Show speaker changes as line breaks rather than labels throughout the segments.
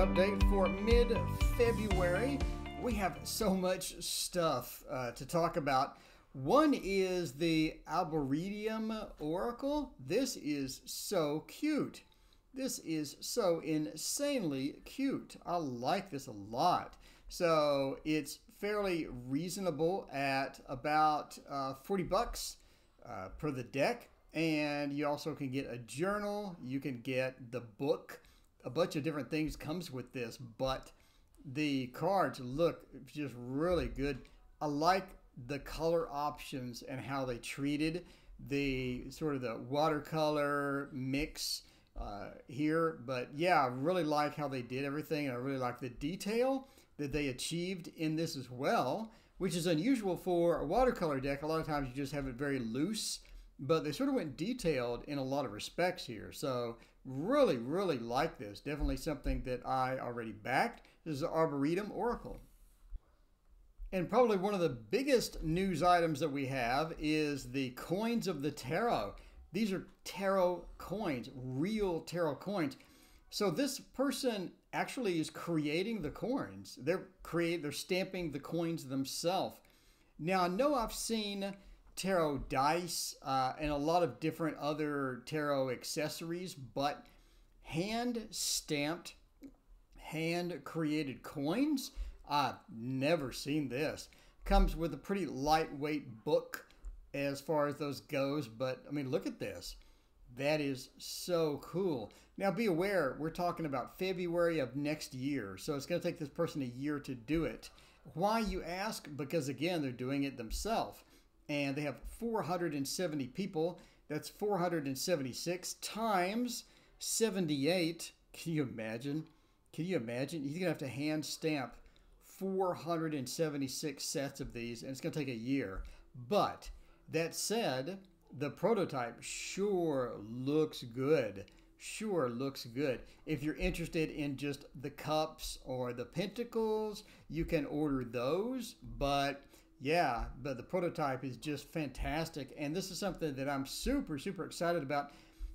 update for mid February. We have so much stuff uh, to talk about. One is the Arboretum Oracle. This is so cute. This is so insanely cute. I like this a lot. So it's fairly reasonable at about uh, 40 bucks uh, per the deck. And you also can get a journal. You can get the book. A bunch of different things comes with this, but the cards look just really good. I like the color options and how they treated the sort of the watercolor mix uh, here. But yeah, I really like how they did everything. And I really like the detail that they achieved in this as well, which is unusual for a watercolor deck. A lot of times you just have it very loose, but they sort of went detailed in a lot of respects here. So really, really like this. Definitely something that I already backed. This is the Arboretum Oracle. And probably one of the biggest news items that we have is the coins of the tarot. These are tarot coins, real tarot coins. So this person actually is creating the coins. They're create they're stamping the coins themselves. Now I know I've seen tarot dice uh, and a lot of different other tarot accessories, but hand stamped, hand created coins I've never seen this. Comes with a pretty lightweight book as far as those goes, but I mean, look at this. That is so cool. Now, be aware, we're talking about February of next year, so it's going to take this person a year to do it. Why, you ask? Because again, they're doing it themselves, and they have 470 people. That's 476 times 78. Can you imagine? Can you imagine? You're going to have to hand stamp 476 sets of these, and it's going to take a year. But that said, the prototype sure looks good. Sure looks good. If you're interested in just the cups or the pentacles, you can order those. But yeah, but the prototype is just fantastic. And this is something that I'm super, super excited about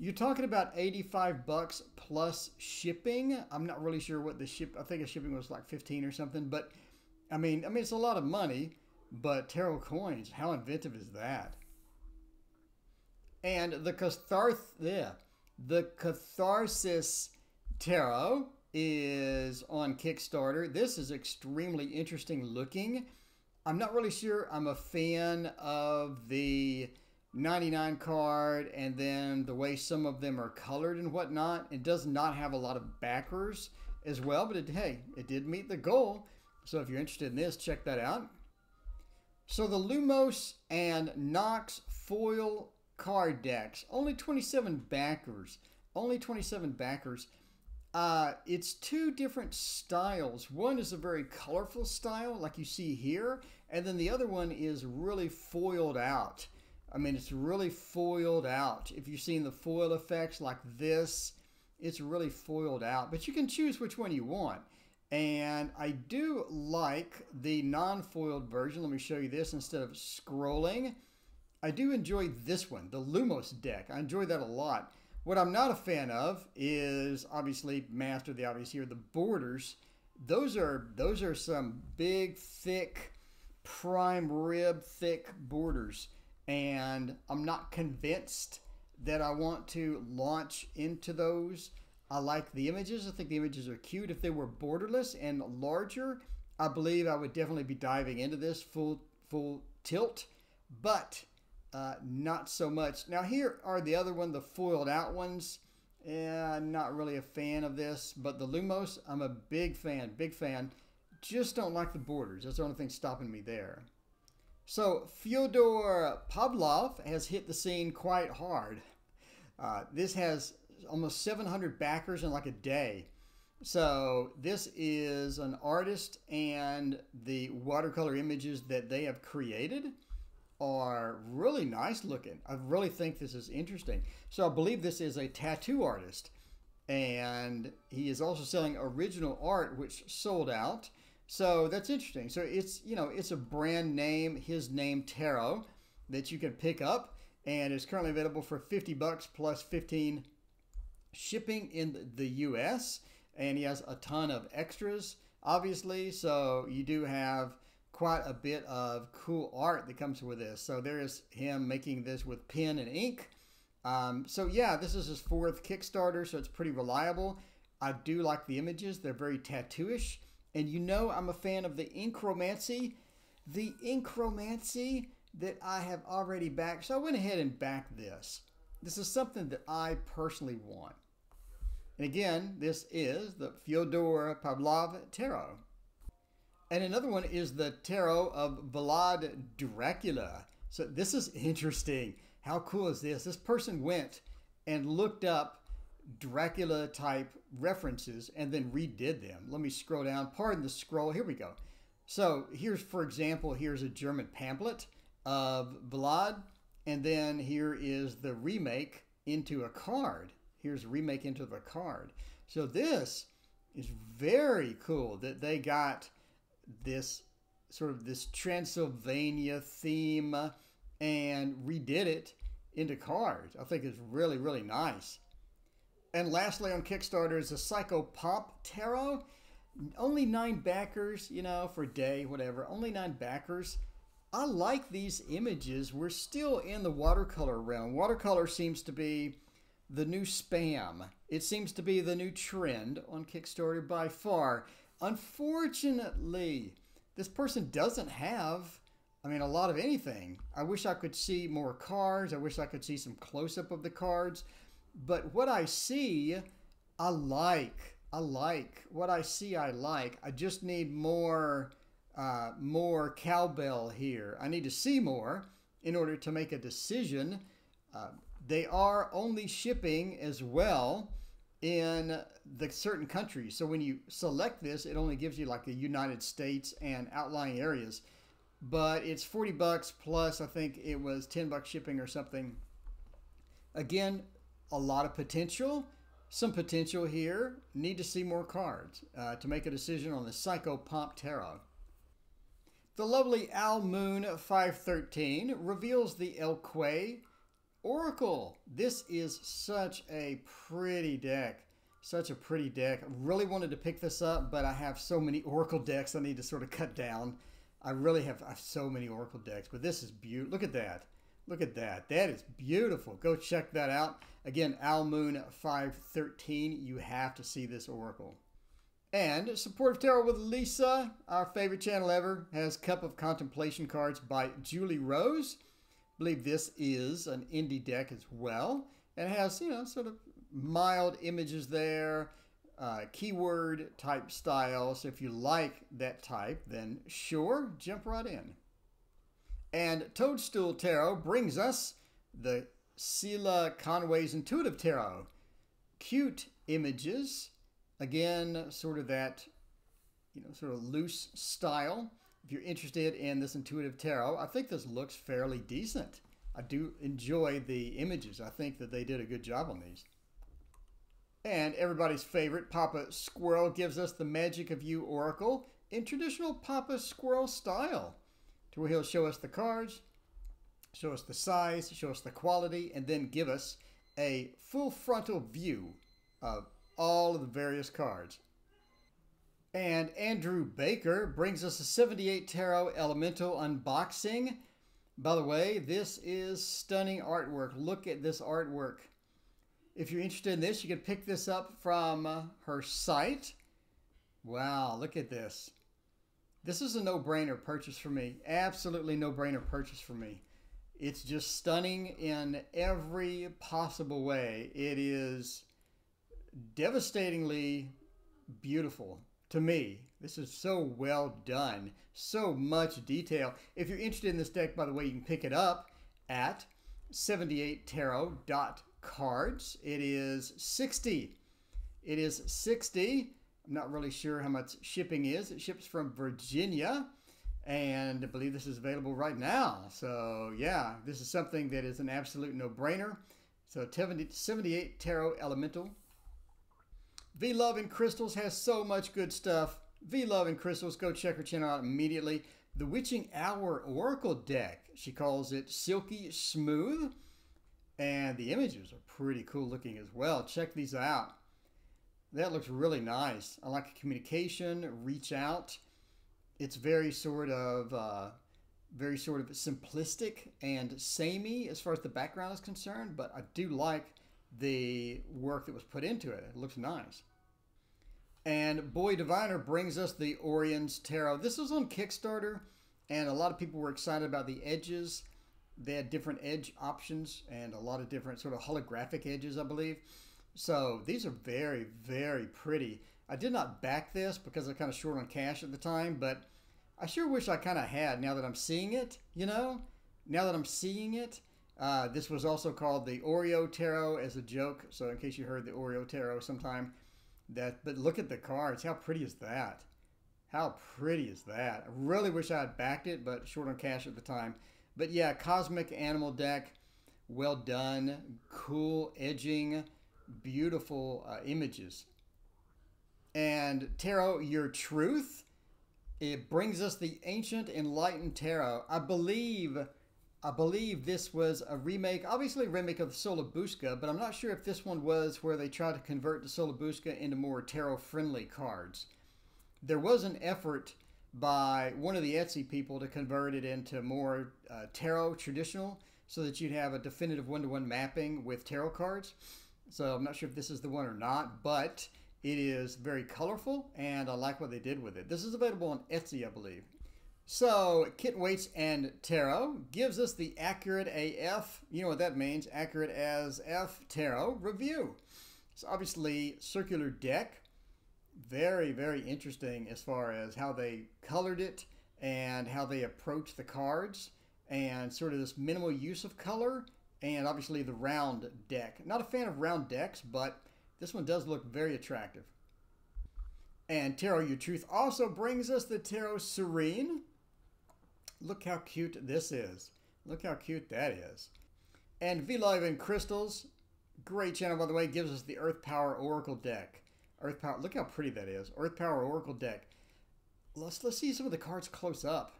you're talking about 85 bucks plus shipping. I'm not really sure what the ship. I think the shipping was like 15 or something. But I mean, I mean, it's a lot of money. But tarot coins, how inventive is that? And the catharth, yeah, the catharsis tarot is on Kickstarter. This is extremely interesting looking. I'm not really sure I'm a fan of the 99 card and then the way some of them are colored and whatnot. It does not have a lot of backers as well, but it, hey, it did meet the goal. So if you're interested in this, check that out. So the Lumos and Nox foil card decks, only 27 backers. Only 27 backers. Uh, it's two different styles. One is a very colorful style, like you see here, and then the other one is really foiled out. I mean, it's really foiled out. If you've seen the foil effects like this, it's really foiled out. But you can choose which one you want. And I do like the non-foiled version. Let me show you this instead of scrolling. I do enjoy this one, the Lumos deck. I enjoy that a lot. What I'm not a fan of is obviously Master the obvious here, the borders. Those are those are some big, thick, prime rib thick borders and I'm not convinced that I want to launch into those. I like the images. I think the images are cute. If they were borderless and larger, I believe I would definitely be diving into this full full tilt, but uh, not so much. Now here are the other one, the foiled out ones. Yeah, I'm not really a fan of this, but the Lumos, I'm a big fan, big fan. Just don't like the borders. That's the only thing stopping me there. So Fyodor Pavlov has hit the scene quite hard. Uh, this has almost 700 backers in like a day. So this is an artist, and the watercolor images that they have created are really nice looking. I really think this is interesting. So I believe this is a tattoo artist, and he is also selling original art, which sold out. So that's interesting. So it's you know it's a brand name, his name Tarot, that you can pick up, and it's currently available for 50 bucks plus 15 shipping in the U.S. and he has a ton of extras, obviously. So you do have quite a bit of cool art that comes with this. So there's him making this with pen and ink. Um, so yeah, this is his fourth Kickstarter, so it's pretty reliable. I do like the images; they're very tattooish, and you know I'm a fan of the Incromancy, The Incromancy that I have already backed, so I went ahead and backed this. This is something that I personally want. And again, this is the Fyodor Pavlov Tarot. And another one is the Tarot of Vlad Dracula. So this is interesting. How cool is this? This person went and looked up Dracula type references and then redid them. Let me scroll down. Pardon the scroll. Here we go. So here's, for example, here's a German pamphlet of Vlad. And then here is the remake into a card. Here's a remake into the card. So this is very cool that they got this sort of this Transylvania theme and redid it into cards. I think it's really, really nice. And lastly, on Kickstarter is the Psychopomp Tarot. Only nine backers, you know, for a day, whatever. Only nine backers. I like these images. We're still in the watercolor realm. Watercolor seems to be the new spam. It seems to be the new trend on Kickstarter by far. Unfortunately, this person doesn't have, I mean, a lot of anything. I wish I could see more cards. I wish I could see some close up of the cards. But what I see, I like. I like. What I see, I like. I just need more. Uh, more cowbell here. I need to see more in order to make a decision. Uh, they are only shipping as well in the certain countries. So when you select this, it only gives you like the United States and outlying areas. But it's 40 bucks plus I think it was 10 bucks shipping or something. Again, a lot of potential. Some potential here. Need to see more cards uh, to make a decision on the Psychopomp Tarot. The lovely Al Moon 513 reveals the El Quay Oracle. This is such a pretty deck. Such a pretty deck. I really wanted to pick this up, but I have so many Oracle decks I need to sort of cut down. I really have, I have so many Oracle decks, but this is beautiful. Look at that. Look at that. That is beautiful. Go check that out. Again, Almoon 513. You have to see this Oracle. And Supportive Tarot with Lisa, our favorite channel ever, has Cup of Contemplation cards by Julie Rose believe this is an indie deck as well. And it has, you know, sort of mild images there, uh, keyword type style. So if you like that type, then sure, jump right in. And Toadstool Tarot brings us the Cilla Conway's Intuitive Tarot. Cute images. Again, sort of that, you know, sort of loose style if you're interested in this intuitive tarot, I think this looks fairly decent. I do enjoy the images. I think that they did a good job on these. And everybody's favorite, Papa Squirrel, gives us the Magic of You Oracle in traditional Papa Squirrel style, to where he'll show us the cards, show us the size, show us the quality, and then give us a full frontal view of all of the various cards. And Andrew Baker brings us a 78 Tarot Elemental unboxing. By the way, this is stunning artwork. Look at this artwork. If you're interested in this, you can pick this up from her site. Wow, look at this. This is a no-brainer purchase for me. Absolutely no-brainer purchase for me. It's just stunning in every possible way. It is devastatingly beautiful to me. This is so well done. So much detail. If you're interested in this deck, by the way, you can pick it up at 78tarot.cards. It is 60. It is 60. I'm not really sure how much shipping is. It ships from Virginia. And I believe this is available right now. So, yeah, this is something that is an absolute no brainer. So, 78 Tarot Elemental V Love and Crystals has so much good stuff. V Love and Crystals, go check her channel out immediately. The Witching Hour Oracle deck, she calls it Silky Smooth. And the images are pretty cool looking as well. Check these out. That looks really nice. I like communication, reach out. It's very sort of uh, very sort of simplistic and samey as far as the background is concerned, but I do like the work that was put into it. It looks nice. And Boy Diviner brings us the Orion's Tarot. This was on Kickstarter, and a lot of people were excited about the edges. They had different edge options and a lot of different sort of holographic edges, I believe. So these are very, very pretty. I did not back this because I was kind of short on cash at the time, but I sure wish I kind of had now that I'm seeing it, you know? Now that I'm seeing it. Uh, this was also called the Oreo Tarot as a joke. So in case you heard the Oreo Tarot sometime, that but look at the cards. How pretty is that? How pretty is that? I really wish I had backed it, but short on cash at the time. But yeah, Cosmic Animal deck, well done, cool edging, beautiful uh, images. And Tarot, Your Truth it brings us the ancient enlightened tarot. I believe I believe this was a remake, obviously a remake of Sola Busca, but I'm not sure if this one was where they tried to convert the Sola Busca into more tarot-friendly cards. There was an effort by one of the Etsy people to convert it into more uh, tarot traditional so that you'd have a definitive one-to-one mapping with tarot cards. So I'm not sure if this is the one or not, but it is very colorful, and I like what they did with it. This is available on Etsy, I believe. So, Kit Waits and Tarot gives us the Accurate AF, you know what that means, Accurate as F Tarot review. It's obviously circular deck. Very, very interesting as far as how they colored it and how they approach the cards and sort of this minimal use of color and obviously the round deck. Not a fan of round decks, but this one does look very attractive. And Tarot Your Truth also brings us the Tarot Serene. Look how cute this is. Look how cute that is. And V-Live and Crystals, great channel by the way, gives us the Earth Power Oracle deck. Earth Power, look how pretty that is. Earth Power Oracle deck. Let's, let's see some of the cards close up.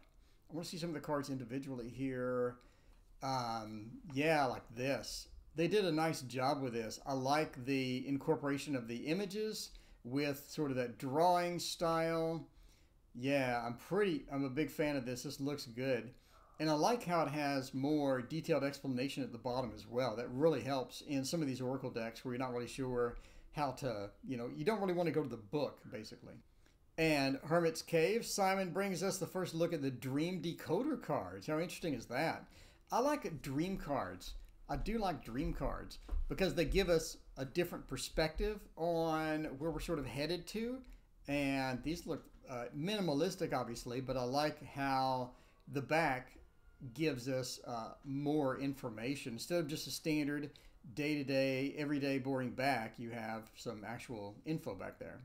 I want to see some of the cards individually here. Um, yeah, like this they did a nice job with this. I like the incorporation of the images with sort of that drawing style. Yeah, I'm pretty, I'm a big fan of this. This looks good. And I like how it has more detailed explanation at the bottom as well. That really helps in some of these Oracle decks where you're not really sure how to, you know, you don't really want to go to the book, basically. And Hermit's Cave, Simon brings us the first look at the Dream Decoder cards. How interesting is that? I like dream cards. I do like dream cards because they give us a different perspective on where we're sort of headed to. And these look uh, minimalistic, obviously, but I like how the back gives us uh, more information. Instead of just a standard day to day, everyday boring back, you have some actual info back there.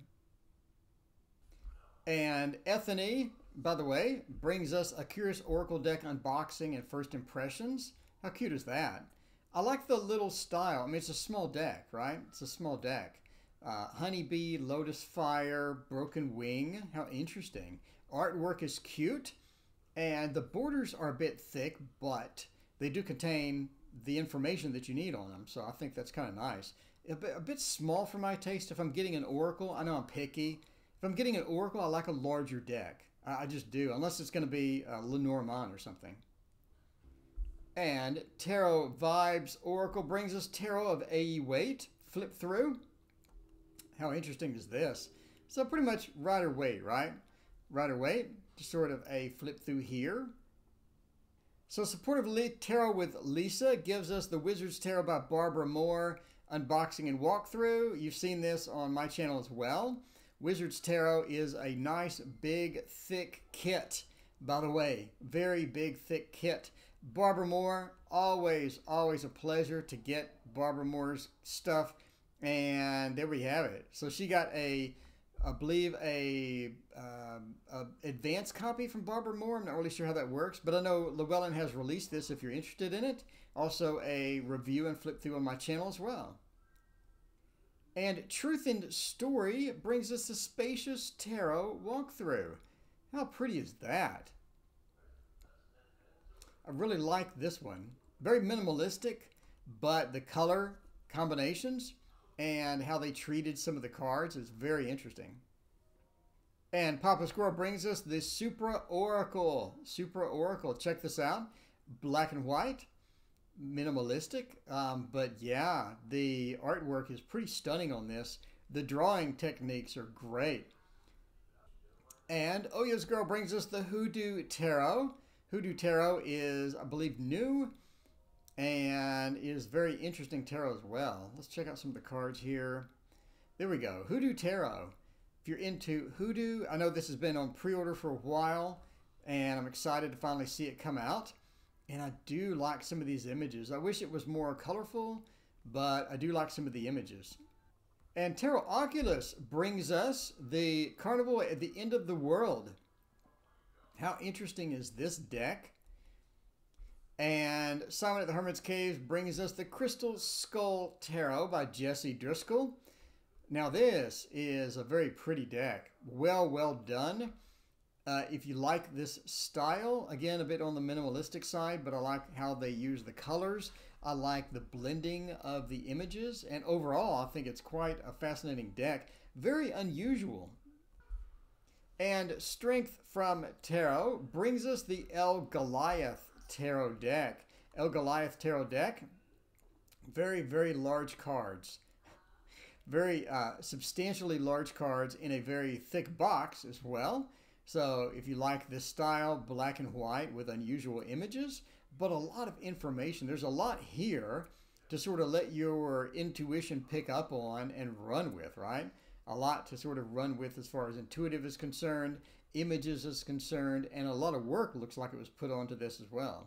And Ethany, by the way, brings us a Curious Oracle deck unboxing and first impressions. How cute is that? I like the little style. I mean, it's a small deck, right? It's a small deck. Uh, Honeybee, Lotus Fire, Broken Wing. How interesting. Artwork is cute, and the borders are a bit thick, but they do contain the information that you need on them. So I think that's kind of nice. A bit, a bit small for my taste. If I'm getting an Oracle, I know I'm picky. If I'm getting an Oracle, I like a larger deck. I, just do, unless it's going to be uh, a Lenormand or something. And Tarot Vibes Oracle brings us Tarot of A.E. Waite. Flip through. How interesting is this? So pretty much Rider Waite, right? Rider Waite, just sort of a flip through here. So Supportive Tarot with Lisa gives us the Wizard's Tarot by Barbara Moore unboxing and walkthrough. You've seen this on my channel as well. Wizard's Tarot is a nice, big, thick kit. By the way, very big, thick kit. Barbara Moore, always, always a pleasure to get Barbara Moore's stuff. And there we have it. So she got a, I believe, a, um, a advanced copy from Barbara Moore. I'm not really sure how that works, but I know Llewellyn has released this if you're interested in it. Also, a review and flip through on my channel as well. And Truth in Story brings us a spacious tarot walkthrough. How pretty is that? I really like this one. Very minimalistic, but the color combinations and how they treated some of the cards is very interesting. And Papa Squirrel brings us the Supra Oracle. Supra Oracle. Check this out. Black and white, minimalistic. Um, but yeah, the artwork is pretty stunning on this. The drawing techniques are great. And Oya's Girl brings us the Hoodoo Tarot. Hoodoo Tarot is, I believe, new and is very interesting tarot as well. Let's check out some of the cards here. There we go. Hoodoo Tarot if you're into Hoodoo, I know this has been on pre-order for a while, and I'm excited to finally see it come out. And I do like some of these images. I wish it was more colorful, but I do like some of the images. And Tarot Oculus brings us the Carnival at the End of the World. How interesting is this deck? And Simon at the Hermit's Cave brings us the Crystal Skull Tarot by Jesse Driscoll. Now this is a very pretty deck. Well, well done. Uh, if you like this style, again, a bit on the minimalistic side, but I like how they use the colors. I like the blending of the images, and overall, I think it's quite a fascinating deck. Very unusual. And Strength from Tarot brings us the El Goliath Tarot deck. El Goliath Tarot deck, very, very large cards very uh, substantially large cards in a very thick box as well. So if you like this style, black and white with unusual images, but a lot of information. There's a lot here to sort of let your intuition pick up on and run with, right? A lot to sort of run with as far as intuitive is concerned, images is concerned, and a lot of work looks like it was put onto this as well.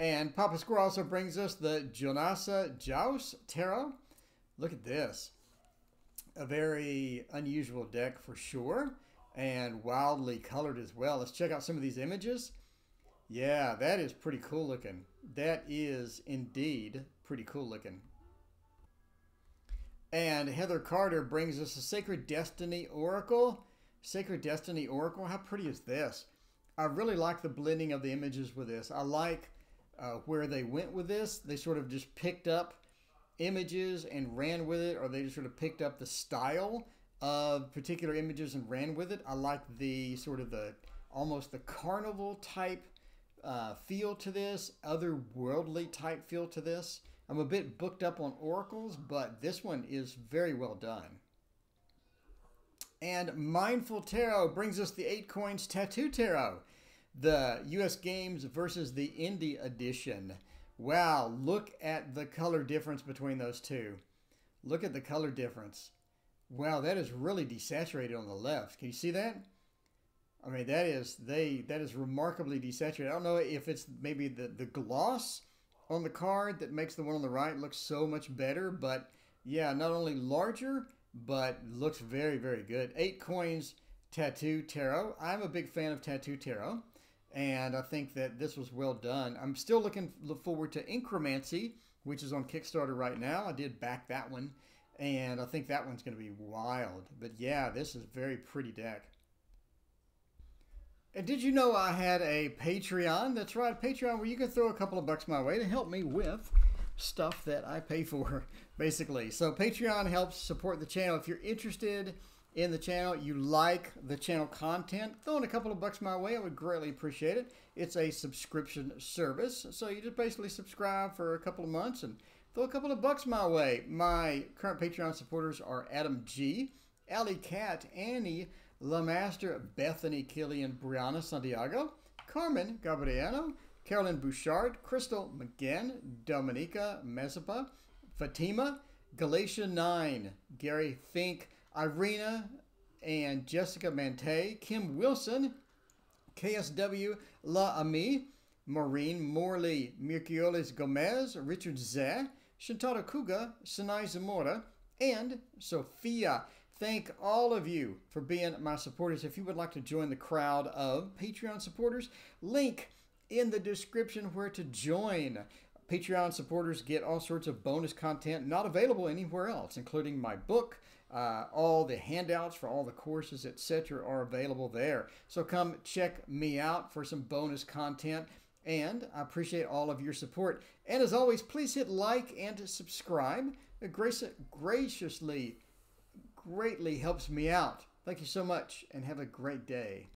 And Papa Squirrel also brings us the Jonasa Jaus Tarot. Look at this. A very unusual deck for sure, and wildly colored as well. Let's check out some of these images. Yeah, that is pretty cool looking. That is indeed pretty cool looking. And Heather Carter brings us a Sacred Destiny Oracle. Sacred Destiny Oracle, how pretty is this? I really like the blending of the images with this. I like uh, where they went with this. They sort of just picked up images and ran with it, or they just sort of picked up the style of particular images and ran with it. I like the sort of the almost the carnival type uh, feel to this, otherworldly type feel to this. I'm a bit booked up on oracles, but this one is very well done. And Mindful Tarot brings us the Eight Coins Tattoo Tarot, the US Games versus the Indie Edition. Wow, look at the color difference between those two. Look at the color difference. Wow, that is really desaturated on the left. Can you see that? I mean, that is they that is remarkably desaturated. I don't know if it's maybe the the gloss on the card that makes the one on the right look so much better, but yeah, not only larger, but looks very very good. Eight coins tattoo tarot. I'm a big fan of tattoo tarot and I think that this was well done. I'm still looking look forward to Incromancy, which is on Kickstarter right now. I did back that one, and I think that one's going to be wild. But yeah, this is very pretty deck. And did you know I had a Patreon? That's right, Patreon, where you can throw a couple of bucks my way to help me with stuff that I pay for, basically. So Patreon helps support the channel. If you're interested in the channel, you like the channel content, throwing a couple of bucks my way, I would greatly appreciate it. It's a subscription service, so you just basically subscribe for a couple of months and throw a couple of bucks my way. My current Patreon supporters are Adam G, Ali Cat, Annie, LaMaster, Bethany Killian, Brianna Santiago, Carmen Gabriano, Carolyn Bouchard, Crystal McGinn, Dominica Mezepa, Fatima, Galatia 9, Gary Fink, Irina and Jessica Mante, Kim Wilson, KSW La Ami, Maureen Morley, Mirkiolis Gomez, Richard Zeh, Shintaro Kuga, Sinai Zamora, and Sophia. Thank all of you for being my supporters. If you would like to join the crowd of Patreon supporters, link in the description where to join. Patreon supporters get all sorts of bonus content not available anywhere else, including my book, uh, all the handouts for all the courses, etc., are available there. So come check me out for some bonus content. And I appreciate all of your support. And as always, please hit like and subscribe. It graciously, greatly helps me out. Thank you so much and have a great day.